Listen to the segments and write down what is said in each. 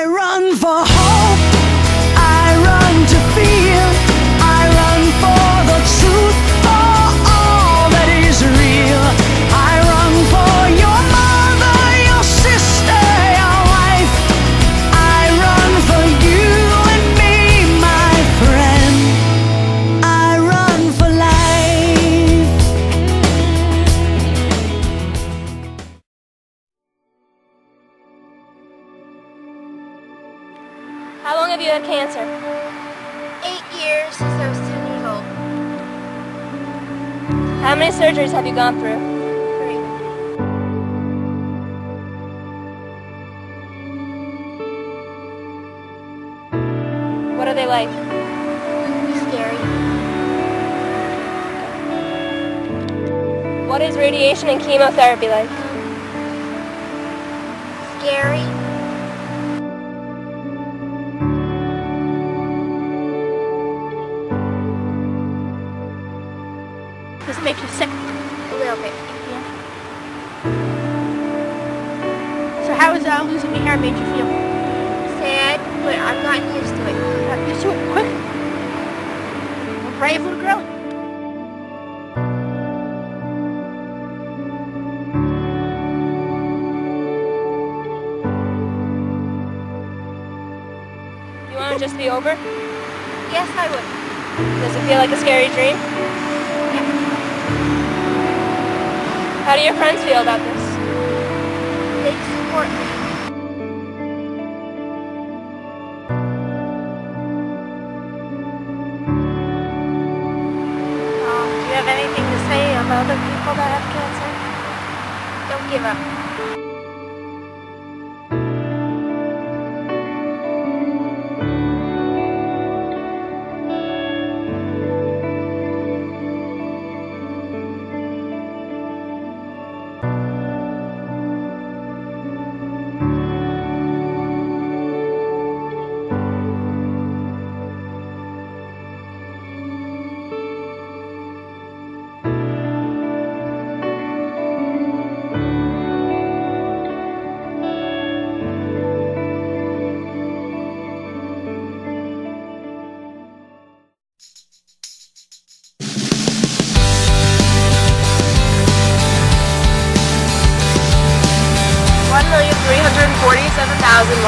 I run for hope. How long have you had cancer? Eight years since I was 10 years old. How many surgeries have you gone through? Three. What are they like? Scary. What is radiation and chemotherapy like? Scary. Does it make you sick? A little bit. So how has uh, losing your hair made you feel? Sad, but I've gotten used to it. Got used to it quick. A brave little girl. You want it just be over? Yes, I would. Does it feel like a scary dream? How do your friends feel about this? They support me. Um, do you have anything to say about other people that have cancer? Don't give up.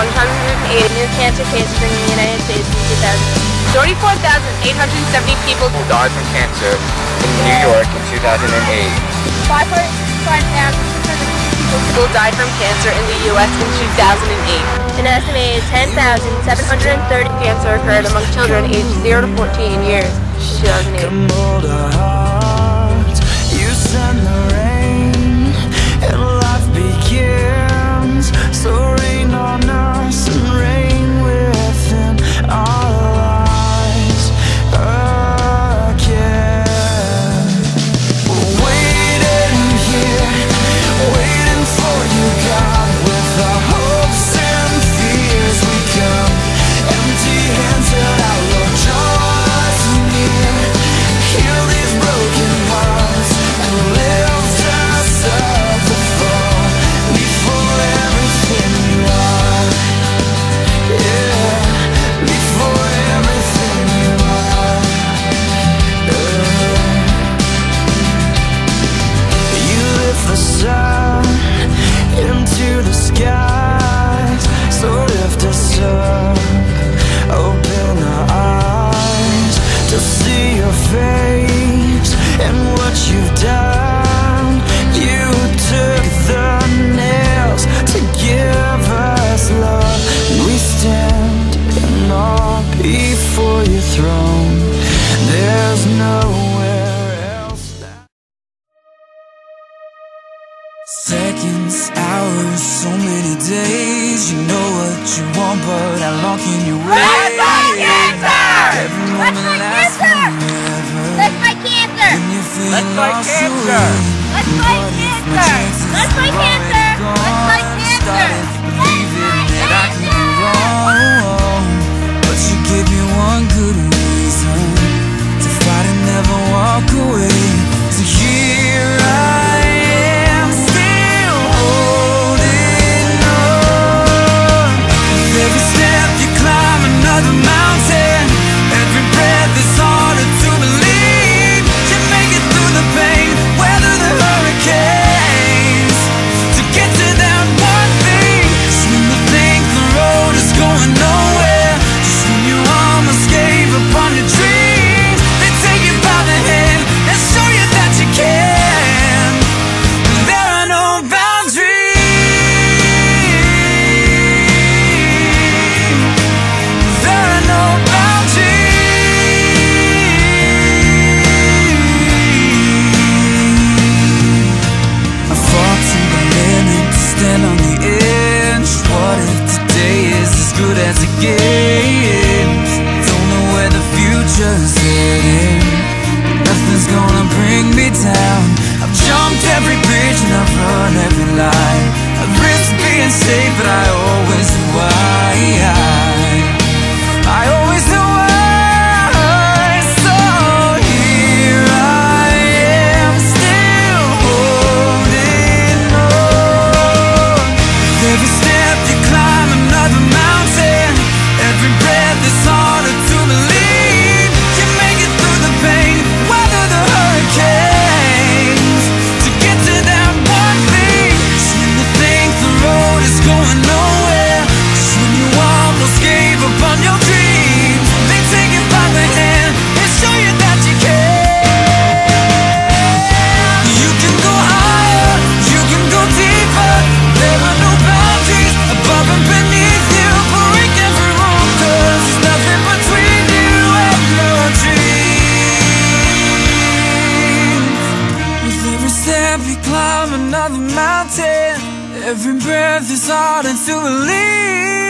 108 new cancer cases in the United States in 2008. 34,870 people died from cancer in New York in 2008. 5,600 people died from cancer in the U.S. in 2008. An estimated 10,730 cancer occurred among children aged 0 to 14 years in 2008. fight cancer! Let's fight cancer! Let's fight cancer! Let's fight cancer! Every breath is hard to believe